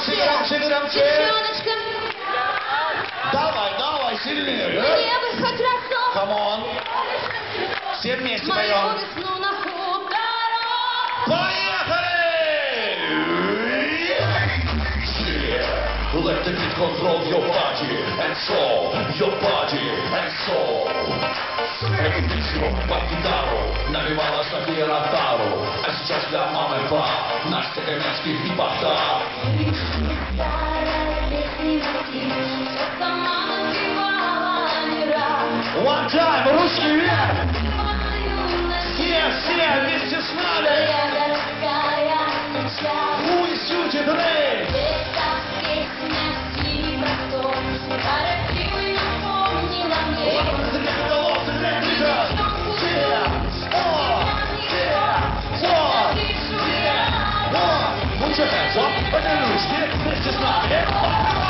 громче, громче, громче. Давай, давай, сильнее. Come on. Все вместе поем. хуторок. Поехали! Let the beat control your body and soul, your body and soul. Репетицию под гитару Навевалась на пиратару А сейчас для мамы пап hasta que me escribí pasar. One time, Ruski! What the news? This is not.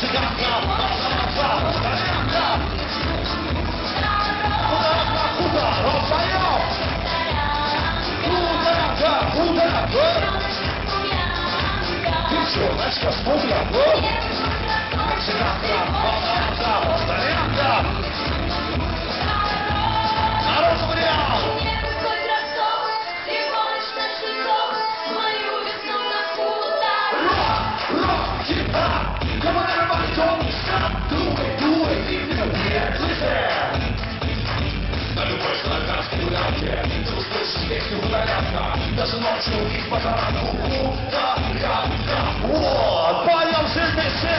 Cigarro! 哇！八幺线内线。内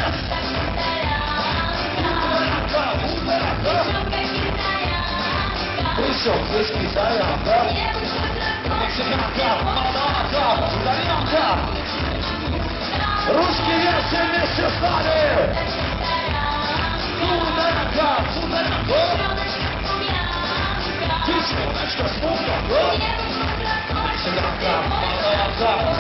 线。Stop, stop, stop.